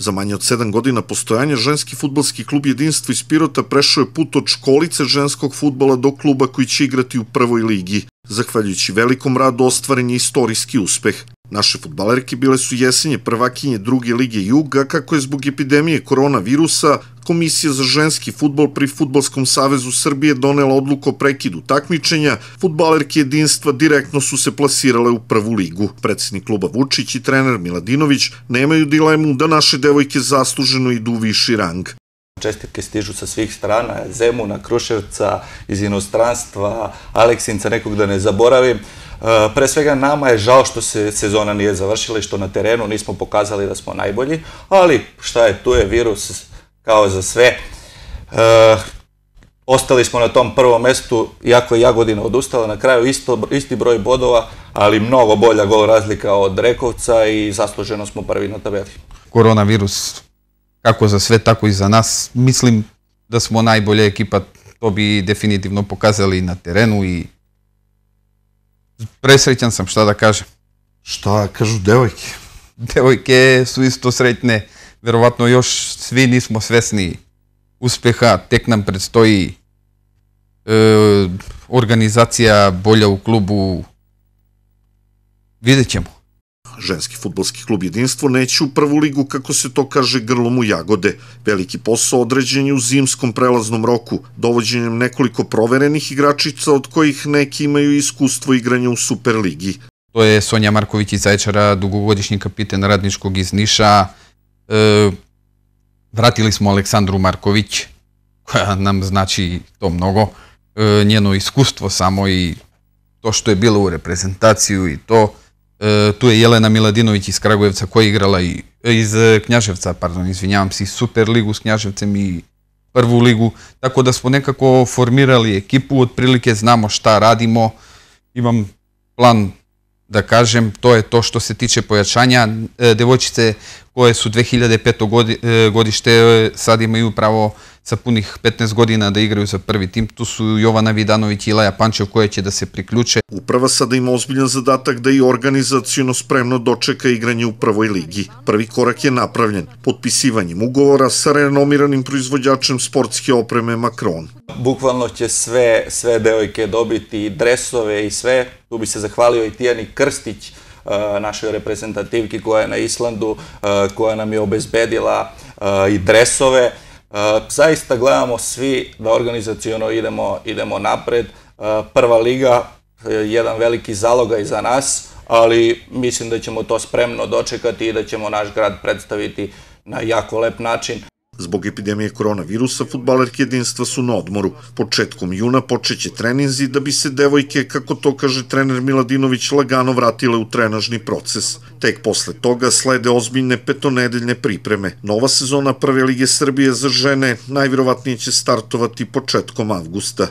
Za manje od 7 godina postojanja ženski futbalski klub Jedinstvo iz Pirota prešao je put od školice ženskog futbala do kluba koji će igrati u prvoj ligi. Zahvaljujući velikom radu ostvaren je istorijski uspeh. Naše futbalerke bile su jesenje prvakinje druge lige Juga, kako je zbog epidemije koronavirusa Komisija za ženski futbol pri Futbolskom savezu Srbije donela odluku o prekidu takmičenja, futbalerke jedinstva direktno su se plasirale u prvu ligu. Predsednik kluba Vučić i trener Miladinović nemaju dilemu da naše devojke zasluženo idu u viši rang. Čestitke stižu sa svih strana, Zemuna, Kruševca, iz inostranstva, Aleksinca, nekog da ne zaboravim. E, pre svega nama je žao što se sezona nije završila i što na terenu nismo pokazali da smo najbolji, ali šta je, tu je virus kao za sve. E, ostali smo na tom prvom mestu, iako je Jagodina odustala na kraju isto, isti broj bodova, ali mnogo bolja gol razlika od Rekovca i zasluženo smo prvi na tabeli. Koronavirus kako za sve, tako i za nas. Mislim da smo najbolja ekipa, to bi definitivno pokazali na terenu i presrećan sam, šta da kažem. Šta kažu devojke? Devojke su isto sretne, verovatno još svi nismo svesni uspeha, tek nam predstoji e, organizacija bolja u klubu, vidjet ćemo. Ženski futbolski klub Jedinstvo neće u prvu ligu, kako se to kaže, grlom u jagode. Veliki posao određen je u zimskom prelaznom roku, dovođenjem nekoliko proverenih igračica, od kojih neki imaju iskustvo igranja u Superligi. To je Sonja Marković iz Zaječara, dugogodišnji kapiten Radničkog iz Niša. E, vratili smo Aleksandru Marković, koja nam znači to mnogo. E, njeno iskustvo samo i to što je bilo u reprezentaciju i to. E, tu je Jelena Miladinović iz Kragujevca koja je igrala i, e, iz e, Knjaževca, pardon, izvinjavam se, Super ligu s Knjaževcem i prvu ligu, tako da smo nekako formirali ekipu, otprilike znamo šta radimo, imam plan da kažem, to je to što se tiče pojačanja. Devojčice koje su 2005. godište sad imaju pravo sa punih 15 godina da igraju za prvi tim. Tu su Jovana Vidanović i Laja Pančev koje će da se priključe. Uprava sada ima ozbiljan zadatak da i organizacijono spremno dočeka igranje u prvoj ligi. Prvi korak je napravljen potpisivanjem ugovora sa renomiranim proizvođačem sportske opreme Macron. Bukvalno će sve, sve devojke dobiti dresove i sve. Tu bi se zahvalio i Tijani Krstić, eh, našoj reprezentativki koja je na Islandu, eh, koja nam je obezbedila eh, i dresove. Zaista gledamo svi da organizacijono idemo, idemo napred. Prva liga, jedan veliki zaloga i za nas, ali mislim da ćemo to spremno dočekati i da ćemo naš grad predstaviti na jako lep način. Zbog epidemije koronavirusa, futbalerke jedinstva su na odmoru. Početkom juna počeće treninzi da bi se devojke, kako to kaže trener Miladinović, lagano vratile u trenažni proces. Tek posle toga slede ozbiljne petonedeljne pripreme. Nova sezona Prve lige Srbije za žene najvjerovatnije će startovati početkom avgusta.